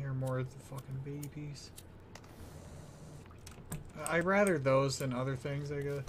hear more of the fucking babies. I'd rather those than other things, I guess.